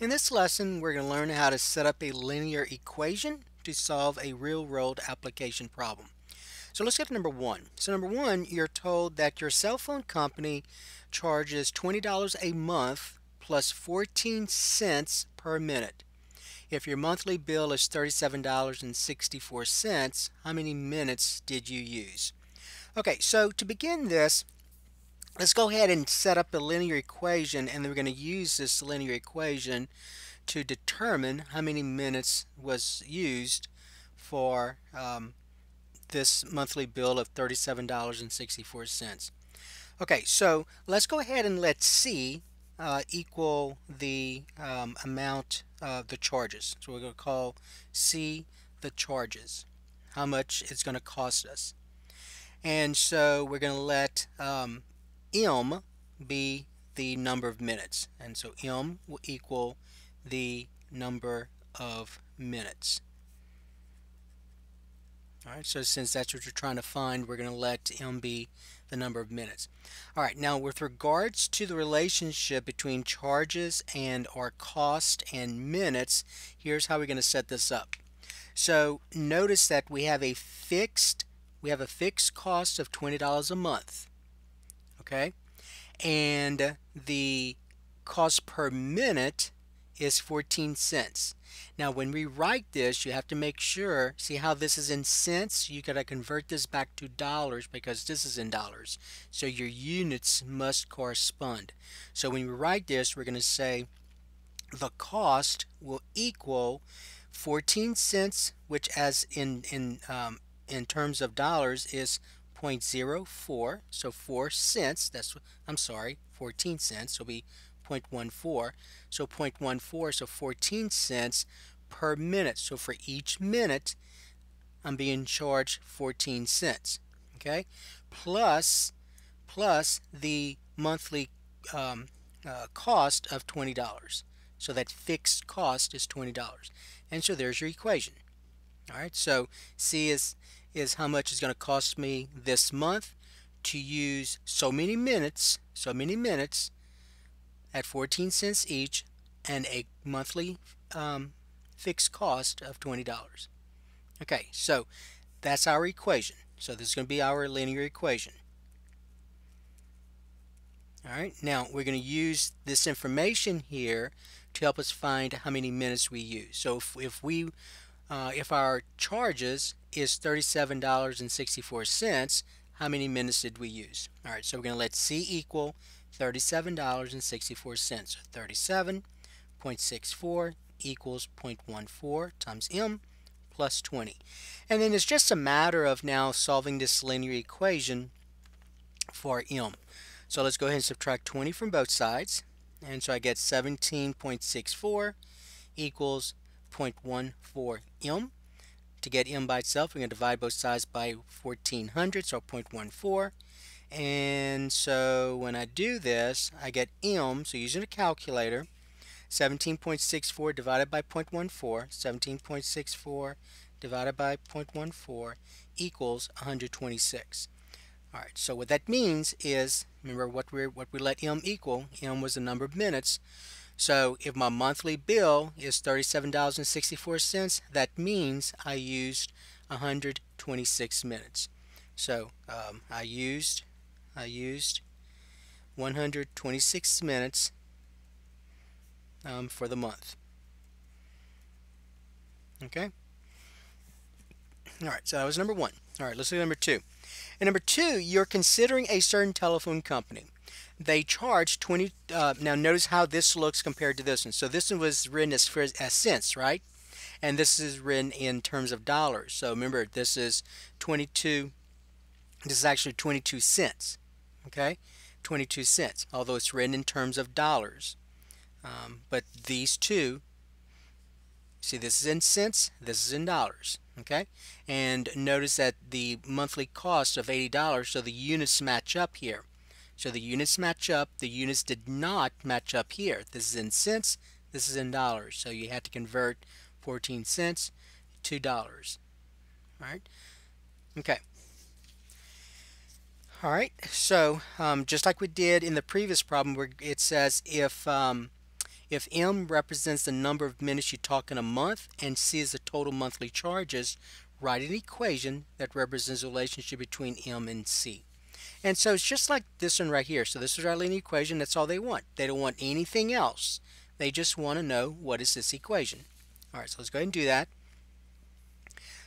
In this lesson, we're going to learn how to set up a linear equation to solve a real-world application problem. So let's get to number one. So number one, you're told that your cell phone company charges $20 a month plus 14 cents per minute. If your monthly bill is $37.64, how many minutes did you use? Okay, so to begin this, Let's go ahead and set up a linear equation and then we're going to use this linear equation to determine how many minutes was used for um, this monthly bill of $37.64. Okay, so let's go ahead and let C uh, equal the um, amount of the charges. So we're going to call C the charges, how much it's going to cost us. And so we're going to let um, m be the number of minutes. And so m will equal the number of minutes. Alright, so since that's what you're trying to find, we're going to let m be the number of minutes. Alright, now with regards to the relationship between charges and our cost and minutes, here's how we're going to set this up. So notice that we have a fixed we have a fixed cost of $20 a month okay? And the cost per minute is 14 cents. Now when we write this you have to make sure see how this is in cents you got to convert this back to dollars because this is in dollars so your units must correspond so when we write this we're to say the cost will equal 14 cents which as in in um, in terms of dollars is 0.04 so 4 cents that's I'm sorry 14 cents will be 0.14 so 0.14 so 14 cents per minute. So for each minute I'm being charged 14 cents okay? Plus plus the monthly um, uh, cost of $20 so that fixed cost is $20 and so there's your equation. Alright so C is is how much it's going to cost me this month to use so many minutes, so many minutes at 14 cents each and a monthly um, fixed cost of $20. Okay, so that's our equation. So this is going to be our linear equation. Alright, now we're going to use this information here to help us find how many minutes we use. So if, if we uh, if our charges is $37.64, how many minutes did we use? All right, so we're going to let C equal $37.64. So 37.64 equals 0.14 times M plus 20. And then it's just a matter of now solving this linear equation for M. So let's go ahead and subtract 20 from both sides. And so I get 17.64 equals 0.14 m. To get m by itself, we're going to divide both sides by 1400, so 0.14. And so when I do this, I get m, so using a calculator, 17.64 divided by 0.14, 17.64 divided by 0.14 equals 126. Alright, so what that means is, remember what we what we let m equal, m was the number of minutes, so if my monthly bill is $37.64, that means I used 126 minutes. So um, I used I used 126 minutes um, for the month. Okay. All right. So that was number one. All right. Let's look at number two. And number two, you're considering a certain telephone company they charge 20 uh, now notice how this looks compared to this one. So this one was written as, as cents right? And this is written in terms of dollars. So remember this is 22 this is actually 22 cents okay? 22 cents although it's written in terms of dollars. Um, but these two see this is in cents this is in dollars okay? And notice that the monthly cost of $80 so the units match up here so the units match up. The units did not match up here. This is in cents. This is in dollars. So you have to convert 14 cents to dollars. All right. Okay. All right. So um, just like we did in the previous problem, where it says if um, If M represents the number of minutes you talk in a month and C is the total monthly charges, write an equation that represents the relationship between M and C. And so it's just like this one right here. So this is our linear equation. That's all they want. They don't want anything else. They just want to know what is this equation. All right, so let's go ahead and do that.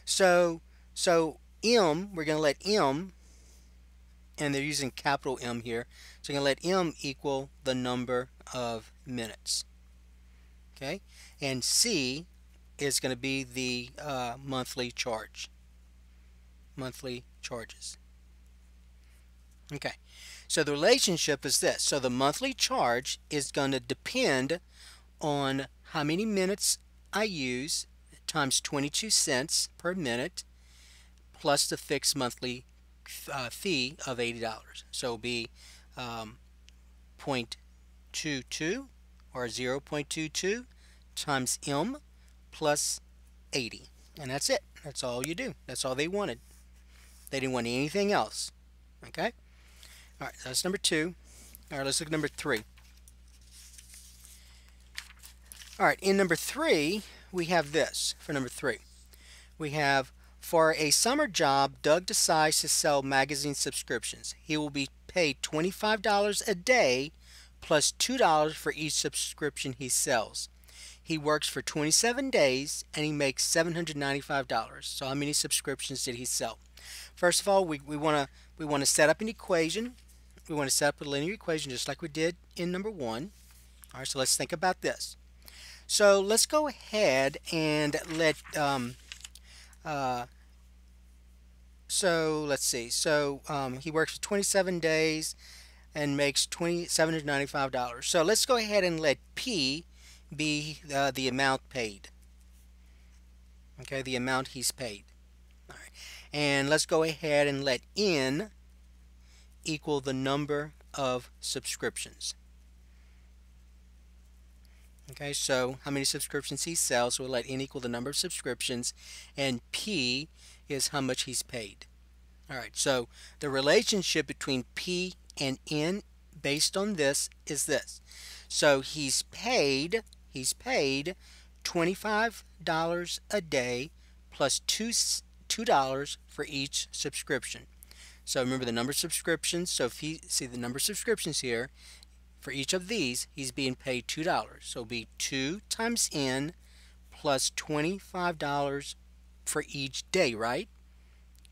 So, so M, we're going to let M, and they're using capital M here, so we're going to let M equal the number of minutes. Okay, and C is going to be the uh, monthly charge. Monthly charges. Okay, so the relationship is this. So the monthly charge is going to depend on how many minutes I use times 22 cents per minute plus the fixed monthly uh, fee of $80. So it'll be um, 0.22 or 0.22 times M plus 80. And that's it. That's all you do. That's all they wanted. They didn't want anything else. Okay? All right, that's number two. All right, let's look at number three. All right, in number three, we have this for number three. We have for a summer job, Doug decides to sell magazine subscriptions. He will be paid $25 a day plus $2 for each subscription he sells. He works for 27 days and he makes $795. So how many subscriptions did he sell? First of all, we, we want to we want to set up an equation we want to set up a linear equation just like we did in number one. All right, so let's think about this. So let's go ahead and let, um, uh, so let's see. So um, he works for 27 days and makes $2,795. So let's go ahead and let P be uh, the amount paid. Okay, the amount he's paid. All right. And let's go ahead and let N equal the number of subscriptions. Okay, so how many subscriptions he sells, so we'll let n equal the number of subscriptions, and p is how much he's paid. Alright, so the relationship between p and n based on this is this. So he's paid, he's paid $25 a day plus two, $2 for each subscription. So remember the number of subscriptions. So if you see the number of subscriptions here, for each of these, he's being paid $2. So it'll be 2 times N plus $25 for each day, right?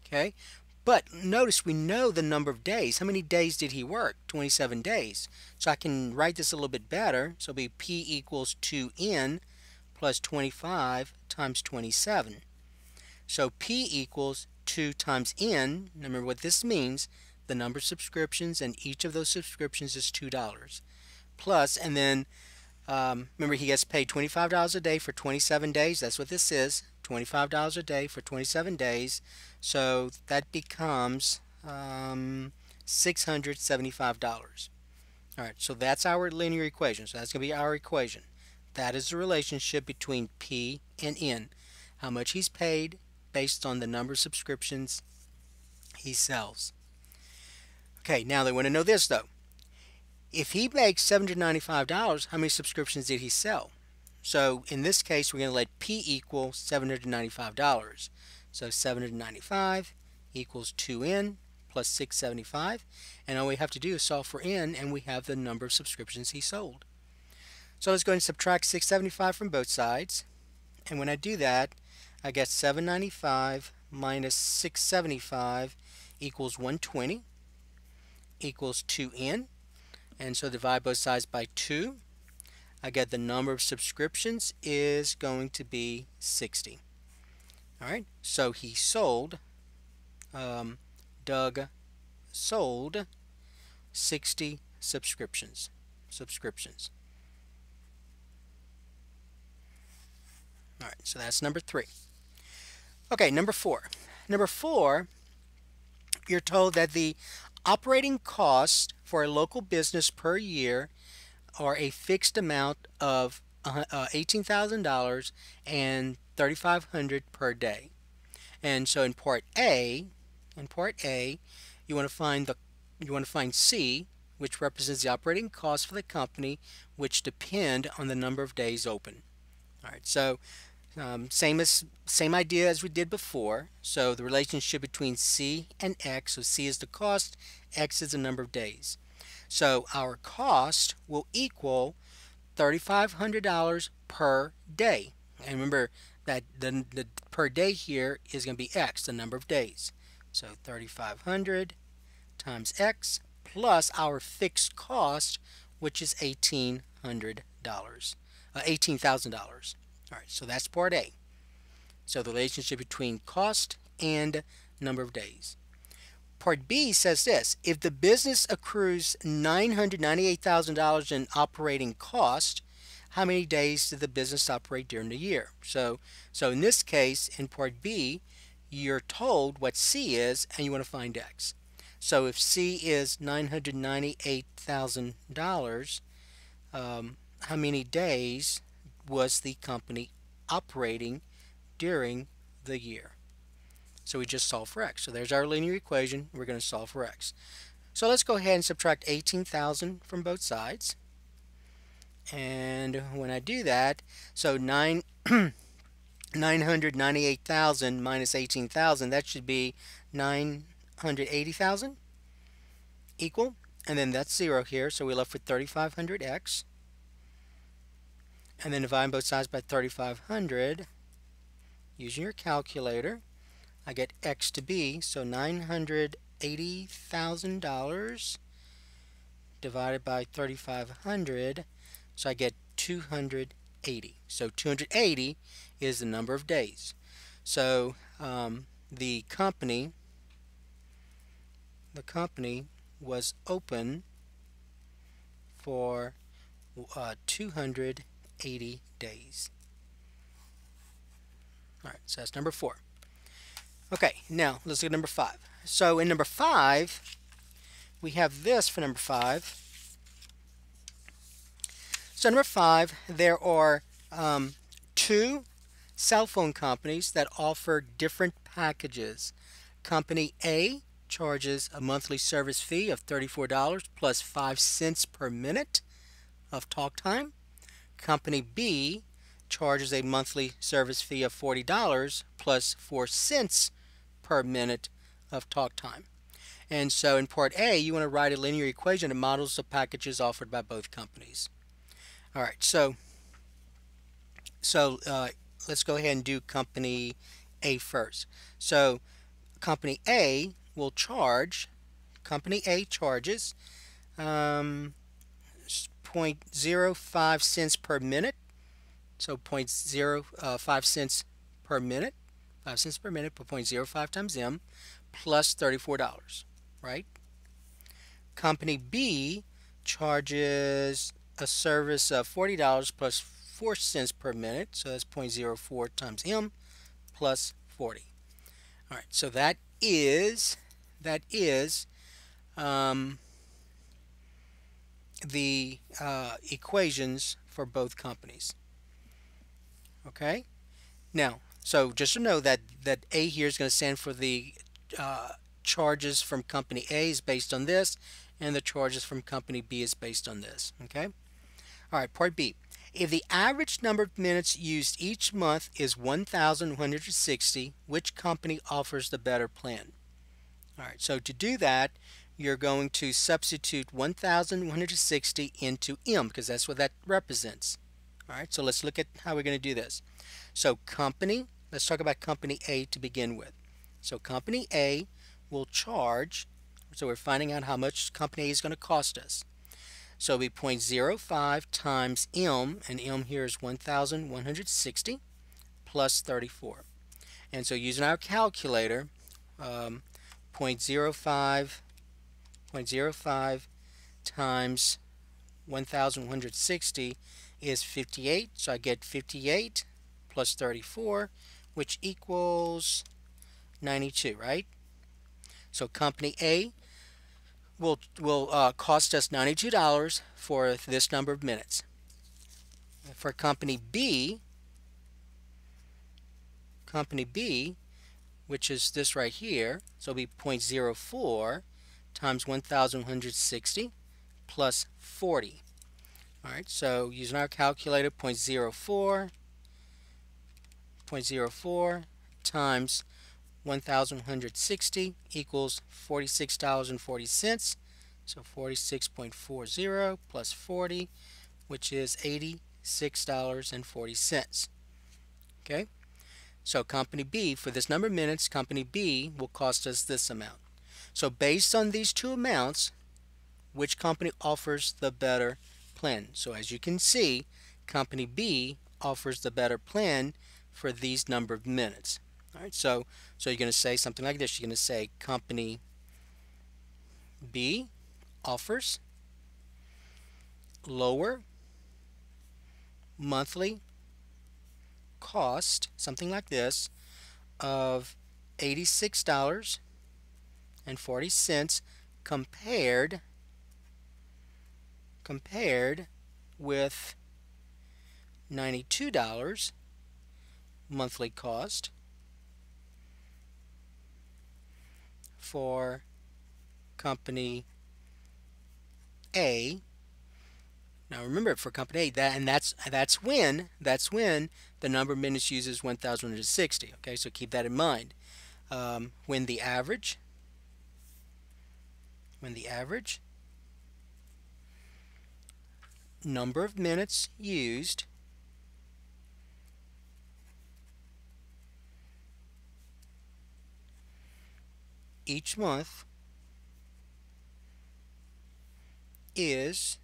Okay. But notice we know the number of days. How many days did he work? 27 days. So I can write this a little bit better. So it'll be P equals 2N plus 25 times 27. So P equals 2 times n, remember what this means, the number of subscriptions, and each of those subscriptions is $2. Plus, and then, um, remember he gets paid $25 a day for 27 days, that's what this is, $25 a day for 27 days, so that becomes um, $675. Alright, so that's our linear equation, so that's going to be our equation. That is the relationship between P and N. How much he's paid based on the number of subscriptions he sells. Okay, now they want to know this though. If he makes $795, how many subscriptions did he sell? So in this case, we're going to let P equal $795. So 795 equals 2N plus 675. And all we have to do is solve for N, and we have the number of subscriptions he sold. So let's go and subtract 675 from both sides. And when I do that, I get 795 minus 675 equals 120 equals 2n and so divide both sides by 2 I get the number of subscriptions is going to be 60 alright so he sold um, Doug sold 60 subscriptions subscriptions. Alright so that's number three Okay, number four. Number four, you're told that the operating cost for a local business per year are a fixed amount of uh, $18,000 and 3500 per day. And so in part A, in part A, you want to find the you want to find C, which represents the operating cost for the company, which depend on the number of days open. All right, so um, same as same idea as we did before. So the relationship between C and X. So C is the cost, X is the number of days. So our cost will equal $3,500 per day. And remember that the, the per day here is going to be X, the number of days. So 3,500 times X plus our fixed cost, which is $1,800, uh, $18,000. All right, so that's part A. So the relationship between cost and number of days. Part B says this, if the business accrues $998,000 in operating cost, how many days did the business operate during the year? So, so in this case, in Part B, you're told what C is and you want to find X. So if C is $998,000, um, how many days was the company operating during the year? So we just solve for x. So there's our linear equation. We're going to solve for x. So let's go ahead and subtract 18,000 from both sides. And when I do that, so 9 998,000 minus 18,000, that should be 980,000 equal. And then that's 0 here, so we're left with 3,500x. And then divide both sides by 3,500 using your calculator. I get X to be, so $980,000 divided by 3,500, so I get 280. So 280 is the number of days. So um, the company, the company was open for uh, 280 days. All right, so that's number four. Okay, now let's look at number five. So in number five, we have this for number five. So number five, there are um, two cell phone companies that offer different packages. Company A charges a monthly service fee of $34 plus 5 cents per minute of talk time. Company B charges a monthly service fee of $40 plus 4 cents per minute of talk time. And so in part A, you want to write a linear equation that models the packages offered by both companies. All right, so so uh, let's go ahead and do company A first. So company A will charge, company A charges um, 0.05 cents per minute, so 0.05 uh, cents per minute 5 cents per minute per 0.05 times M plus $34, right? Company B charges a service of $40 plus 4 cents per minute, so that's 0.04 times M plus 40. All right, so that is that is um, the uh, equations for both companies. Okay, now so just to know that, that A here is going to stand for the uh, charges from company A is based on this, and the charges from company B is based on this. Okay. All right, part B. If the average number of minutes used each month is 1,160, which company offers the better plan? All right, so to do that, you're going to substitute 1,160 into M because that's what that represents. All right, so let's look at how we're going to do this. So company Let's talk about company A to begin with. So company A will charge, so we're finding out how much company A is going to cost us. So it'll be 0.05 times M, and M here is 1,160 plus 34. And so using our calculator, um, 0.05, 0.05 times 1,160 is 58. So I get 58 plus 34 which equals 92, right? So company A will, will uh, cost us $92 for this number of minutes. For company B, company B, which is this right here, so it'll be 0.04 times 1,160 plus 40. Alright, so using our calculator, 0.04, 0.04 times 1,160 equals $46.40. So 46.40 plus 40, which is $86.40. Okay? So company B, for this number of minutes, company B will cost us this amount. So based on these two amounts, which company offers the better plan? So as you can see, company B offers the better plan for these number of minutes. All right, so so you're going to say something like this. You're going to say company B offers lower monthly cost, something like this, of $86.40 compared compared with $92 monthly cost for company A. Now remember for company A that and that's that's when that's when the number of minutes used is 1060 okay so keep that in mind um, when the average when the average number of minutes used each month is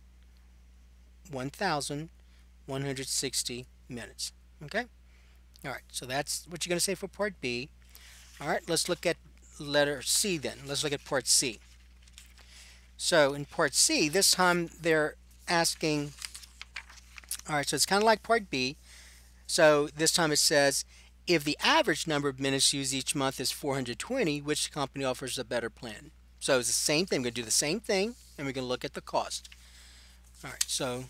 1,160 minutes. Okay? All right, so that's what you're going to say for part B. All right, let's look at letter C then. Let's look at part C. So in part C, this time they're asking, all right, so it's kind of like part B. So this time it says, if the average number of minutes used each month is 420, which company offers a better plan? So it's the same thing. We're going to do the same thing, and we're going to look at the cost. All right, so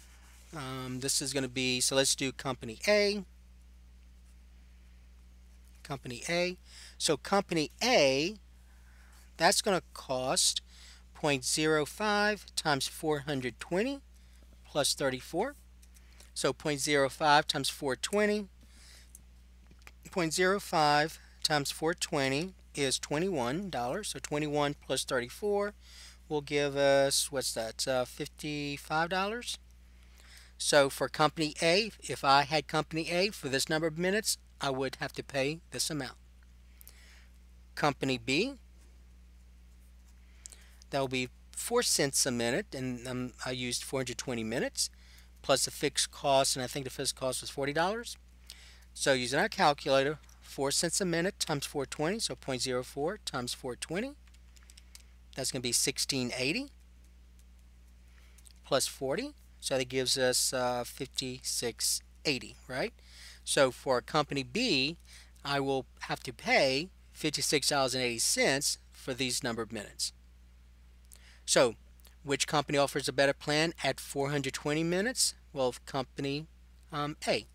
um, this is going to be, so let's do company A. Company A. So company A, that's going to cost 0.05 times 420 plus 34. So 0.05 times 420. 0.05 times 420 is $21. So 21 plus 34 will give us, what's that, uh, $55? So for company A, if I had company A for this number of minutes, I would have to pay this amount. Company B, that will be 4 cents a minute, and um, I used 420 minutes, plus a fixed cost, and I think the fixed cost was $40. So using our calculator, 4 cents a minute times 420, so 0.04 times 420, that's going to be 1680 plus 40, so that gives us uh, 5680, right? So for company B, I will have to pay $56.80 for these number of minutes. So which company offers a better plan at 420 minutes? Well, company um, A.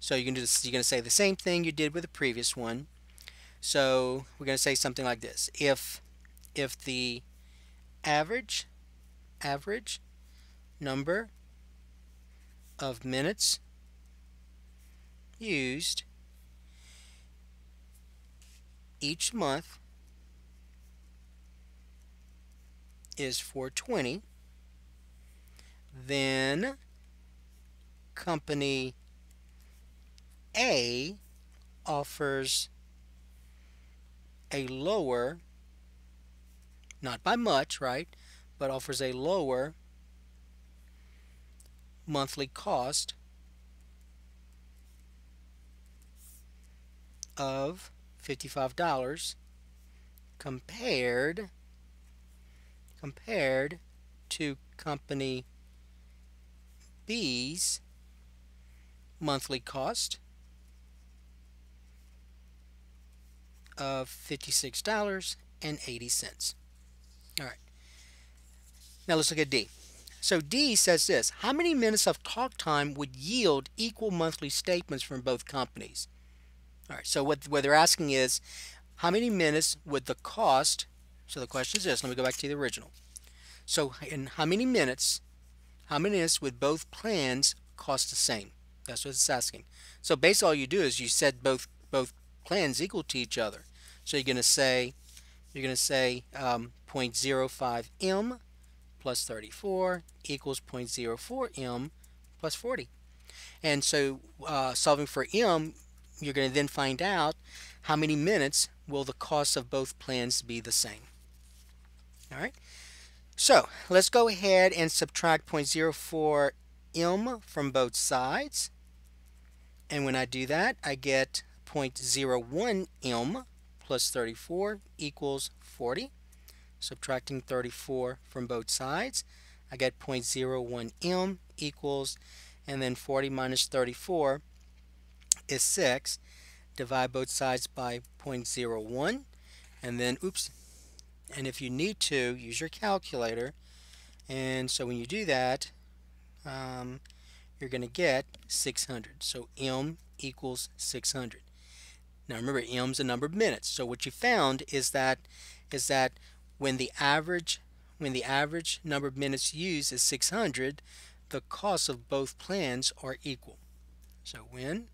So you can do this, you're going to say the same thing you did with the previous one. So we're going to say something like this. If if the average average number of minutes used each month is 420 then company A offers a lower not by much right but offers a lower monthly cost of $55 compared compared to company B's monthly cost of $56.80. All right. Now let's look at D. So D says this, how many minutes of talk time would yield equal monthly statements from both companies? All right, so what, what they're asking is, how many minutes would the cost, so the question is this, let me go back to the original. So in how many minutes, how many minutes would both plans cost the same? That's what it's asking. So basically all you do is you set both both plans equal to each other. So you're going to say you're going to say um, 0.05 m plus 34 equals 0.04 m plus 40. And so uh, solving for m, you're going to then find out how many minutes will the cost of both plans be the same. All right. So let's go ahead and subtract 0.04 m from both sides. And when I do that, I get 0.01 m plus 34 equals 40. Subtracting 34 from both sides, I get 0.01 m equals, and then 40 minus 34 is 6. Divide both sides by 0.01, and then, oops, and if you need to, use your calculator. And so when you do that, um, you're going to get 600. So m equals 600. Now remember, m is the number of minutes. So what you found is that is that when the average when the average number of minutes used is 600, the costs of both plans are equal. So when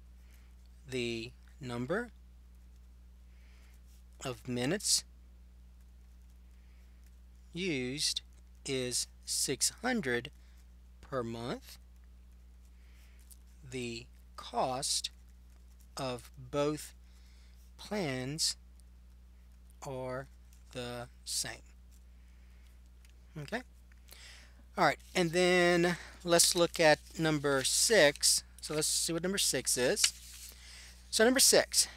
the number of minutes used is 600 per month, the cost of both plans are the same. Okay? All right, and then let's look at number six. So let's see what number six is. So number six,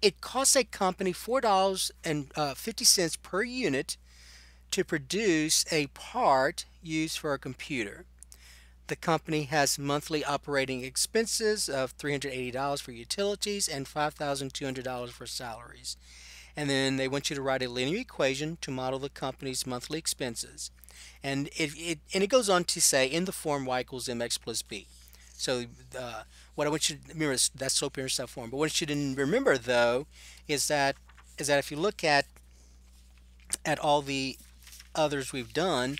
it costs a company $4.50 uh, per unit to produce a part used for a computer. The company has monthly operating expenses of $380 for utilities and $5,200 for salaries. And then they want you to write a linear equation to model the company's monthly expenses. And it, it, and it goes on to say in the form y equals mx plus b. So uh, what I want you to remember is that slope intercept form. But what you should remember though is that is that if you look at at all the others we've done,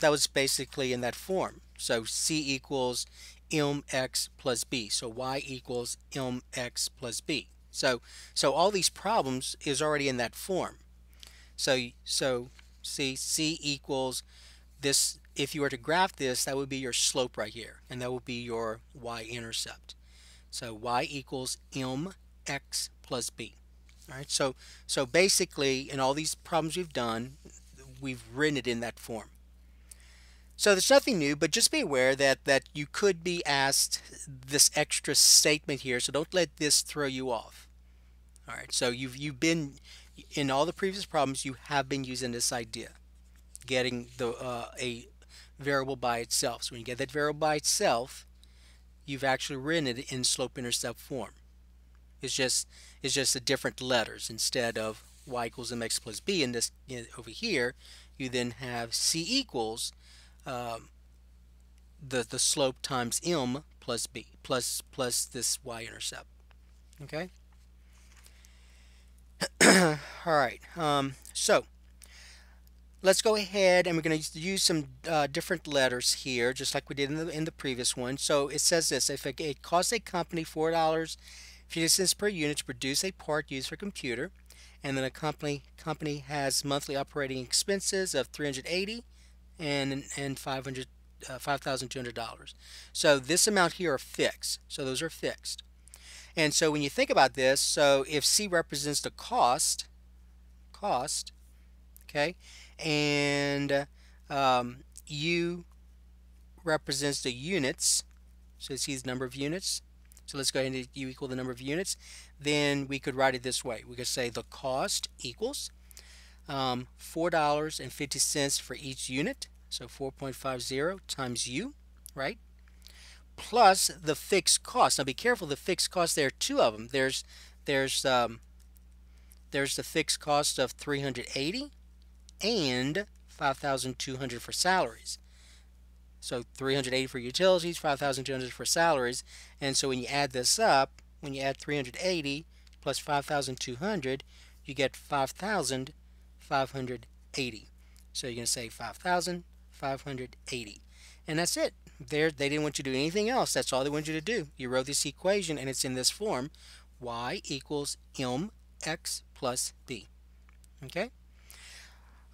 that was basically in that form. So C equals mx plus b. So y equals mx plus b. So so all these problems is already in that form. So so see c equals this if you were to graph this that would be your slope right here and that would be your y-intercept. So y equals mx plus b. All right. So so basically in all these problems we've done we've written it in that form. So there's nothing new, but just be aware that, that you could be asked this extra statement here, so don't let this throw you off. All right, so you've, you've been, in all the previous problems, you have been using this idea, getting the uh, a variable by itself. So when you get that variable by itself, you've actually written it in slope-intercept form. It's just, it's just the different letters instead of y equals mx plus b in this over here you then have c equals um, the the slope times m plus b plus plus this y-intercept. Okay? All right um, so let's go ahead and we're going to use some uh, different letters here just like we did in the, in the previous one. So it says this if it, it costs a company four dollars 50 cents per unit to produce a part used for a computer and then a company company has monthly operating expenses of 380 and and 500 uh, $5,200. So this amount here are fixed. So those are fixed. And so when you think about this, so if C represents the cost, cost, okay, and um, U represents the units, so C is the number of units, so let's go ahead and U equal the number of units. Then we could write it this way. We could say the cost equals um, $4.50 for each unit. So 4.50 times U, right? Plus the fixed cost. Now be careful, the fixed cost, there are two of them. There's, there's, um, there's the fixed cost of 380 and 5,200 for salaries. So 380 for utilities, 5,200 for salaries. And so when you add this up, when you add 380 plus 5,200, you get 5,580. So you're going to say 5,580. And that's it. There, they didn't want you to do anything else. That's all they wanted you to do. You wrote this equation and it's in this form. y equals mx plus b. Okay?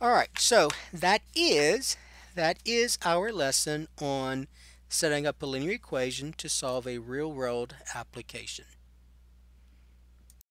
All right, so that is that is our lesson on setting up a linear equation to solve a real-world application.